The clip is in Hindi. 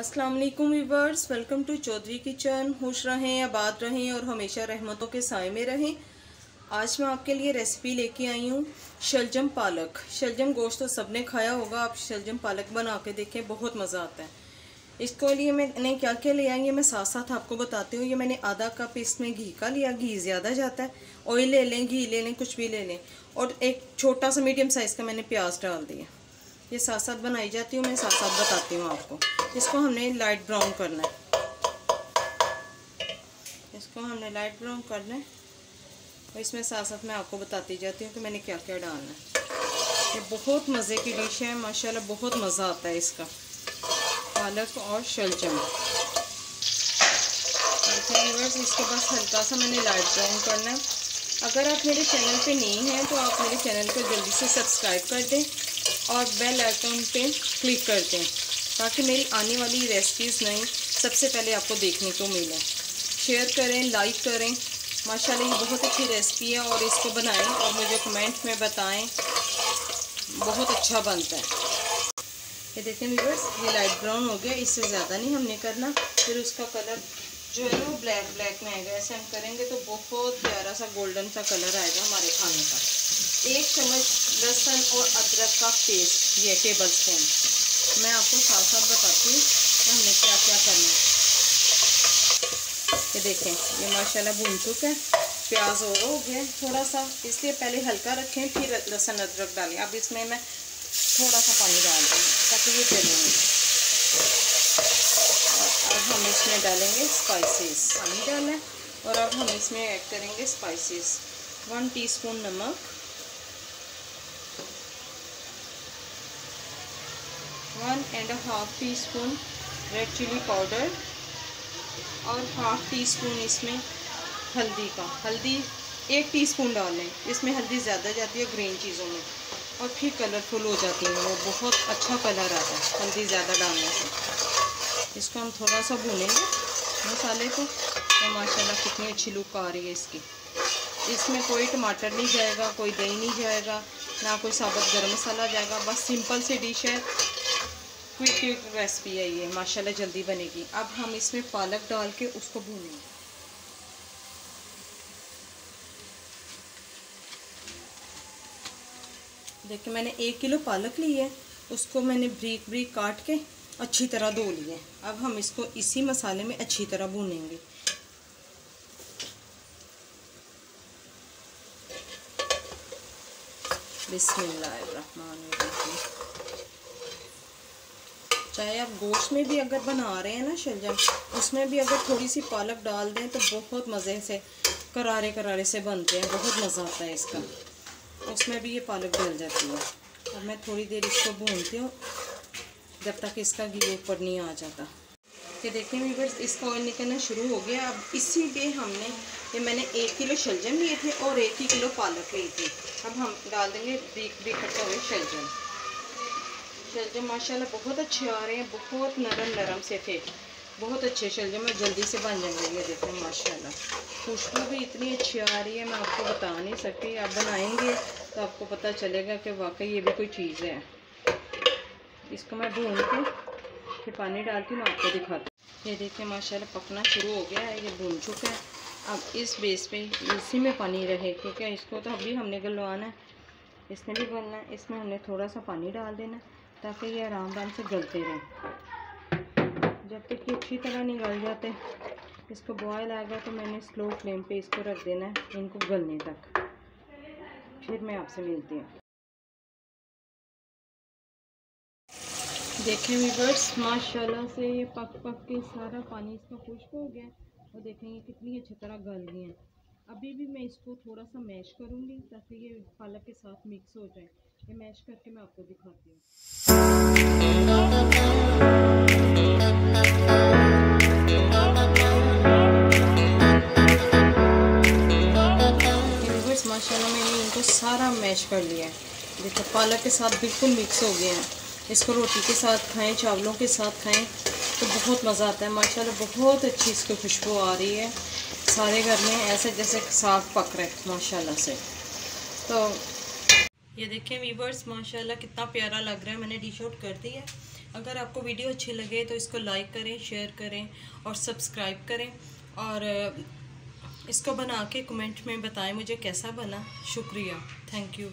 अस्सलाम वालेकुम वेलकम टू चौधरी किचन। खुश रहें, आबाद रहें और हमेशा रहमतों के साय में रहें। आज मैं आपके लिए रेसिपी लेके आई हूँ, शलजम पालक। शलजम गोश्त तो सबने खाया होगा, आप शलजम पालक बना के देखें, बहुत मज़ा आता है। इसको लिए मैंने क्या क्या लिया ये मैं साथ साथ आपको बताती हूँ। ये मैंने आधा कप इसमें घी का लिया, घी ज़्यादा जाता है। ऑयल ले लें, घी ले लें, कुछ भी ले लें। और एक छोटा सा मीडियम साइज़ का मैंने प्याज डाल दिया। ये साथ साथ बनाई जाती हूँ, मैं साथ साथ बताती हूँ आपको। इसको हमने लाइट ब्राउन करना है। इसको हमने लाइट ब्राउन करना है। और इसमें साथ साथ मैं आपको बताती जाती हूँ कि मैंने क्या क्या डालना है। ये बहुत मज़े की डिश है, माशाल्लाह बहुत मज़ा आता है इसका। पालक और शलजम इसके पास हल्का सा मैंने लाइट ब्राउन करना है। अगर आप मेरे चैनल पे नहीं हैं तो आप मेरे चैनल को जल्दी से सब्सक्राइब कर दें और बेल आइकन पे क्लिक कर दें। ताकि मेरी आने वाली रेसिपीज़ नई सबसे पहले आपको देखने को मिले। शेयर करें लाइक करें। माशाल्लाह, ये बहुत अच्छी रेसिपी है और इसको बनाएँ और मुझे कमेंट में बताएँ। बहुत अच्छा बनता है। ये देखें व्यूवर्स ये लाइट ब्राउन हो गया, इससे ज़्यादा नहीं हमने करना। फिर उसका कलर जो है वो ब्लैक ब्लैक में आएगा। ऐसे हम करेंगे तो बहुत प्यारा सा गोल्डन सा कलर आएगा हमारे खाने का। एक चम्मच लहसुन और अदरक का पेस्ट ये टेबल स्पून मैं आपको साथ साथ बताती हूँ हमने क्या क्या करना है। ये देखें, ये माशाल्लाह भून चुका है। प्याज और हो गया थोड़ा सा। इसलिए पहले हल्का रखें, फिर लहसुन अदरक डालें। अब इसमें मैं थोड़ा सा पानी डाल दूँ ताकि ये जलेंगे अब हम इसमें डालेंगे स्पाइसेस पानी डालें और अब हम इसमें ऐड करेंगे स्पाइसेस वन टीस्पून नमक। One and half teaspoon red chilli powder और हाफ़ टी स्पून इसमें हल्दी का। हल्दी एक टीस्पून डाल। लें इसमें हल्दी ज़्यादा जाती है ग्रीन चीज़ों में। और फिर कलरफुल हो जाती है। वो बहुत अच्छा कलर आता है। हल्दी ज़्यादा डालने से। इसको हम थोड़ा सा भूनेंगे। मसाले को। तो माशाल्लाह कितनी अच्छी लुक आ रही है इसकी। इसमें कोई टमाटर नहीं जाएगा, कोई दही नहीं जाएगा। ना कोई साबुत गर्म मसाला जाएगा, बस सिंपल सी डिश है। क्विक क्विक रेसिपी है ये, माशाल्लाह जल्दी बनेगी। अब हम इसमें पालक डाल के उसको भूनेंगे। देखिए, मैंने एक किलो पालक ली है, उसको मैंने ब्रीक ब्रीक काट के अच्छी तरह धो लिए अब हम इसको इसी मसाले में अच्छी तरह भूनेंगे। बिस्मिल्लाहिर्रहमानिर्रहीम। चाहे आप गोश्त में भी अगर बना रहे हैं ना शलजम, उसमें भी अगर थोड़ी सी पालक डाल दें तो बहुत मज़े से करारे करारे से बनते हैं, बहुत मज़ा आता है इसका। उसमें भी ये पालक डल जाती है। अब मैं थोड़ी देर इसको भूनती हूँ, जब तक इसका घी ऊपर नहीं आ जाता। ये देखिए वीवर्स इसका ऑयल निकलना शुरू हो गया। अब इसी पे हमने, ये मैंने एक किलो शलजम लिए थे और एक ही किलो पालक ली थी। अब हम डाल देंगे ब्रीक ब्रीक कटे हुए शलजम। शलजम माशाल्लाह बहुत अच्छे आ रहे हैं, बहुत नरम नरम से थे। बहुत अच्छे शलजम में जल्दी से बन जाएँगे ये देखें माशाल्लाह। खुशबू भी इतनी अच्छी आ रही है, मैं आपको बता नहीं सकती। आप बनाएँगे तो आपको पता चलेगा कि वाकई ये भी कोई चीज़ है। इसको मैं भून के, फिर पानी डाल के मैं आपको दिखाती ये देखिए, माशाल्लाह पकना शुरू हो गया है, ये भून चुका है। अब इस बेस पे इसी में पानी रहे क्योंकि इसको तो अभी हमने गलवाना है। इसमें भी गलना है, इसमें हमने थोड़ा सा पानी डाल देना ताकि ये आराम आराम से गलते रहें। जब तक ये अच्छी तरह नहीं गल जाते इसको बॉयल आएगा तो मैंने स्लो फ्लेम पे इसको रख देना है, इनको गलने तक। फिर मैं आपसे मिलती हूँ। देखें वीवर्स माशाल्लाह से ये पक पक के सारा पानी इसका खुश्क हो गया और देखेंगे कितनी अच्छी तरह गल गई हैं। अभी भी मैं इसको थोड़ा सा मैश करूँगी ताकि ये पालक के साथ मिक्स हो जाए। ये मैश करके मैं आपको दिखाती हूँ। माशाल्लाह मैंने इनको सारा मैश कर लिया है। देखो, पालक के साथ बिल्कुल मिक्स हो गया है। इसको रोटी के साथ खाएँ, चावलों के साथ खाएँ तो बहुत मज़ा आता है, माशाल्लाह, बहुत अच्छी इसकी खुशबू आ रही है। सारे घर में ऐसे जैसे साग पक रहे माशाल्लाह से। तो ये देखें वीवर्स माशाल्लाह, कितना प्यारा लग रहा है, मैंने डिश आउट कर दी है। अगर आपको वीडियो अच्छी लगे तो इसको लाइक करें शेयर करें और सब्सक्राइब करें और, इसको बना के कमेंट में बताएँ मुझे कैसा बना। शुक्रिया थैंक यू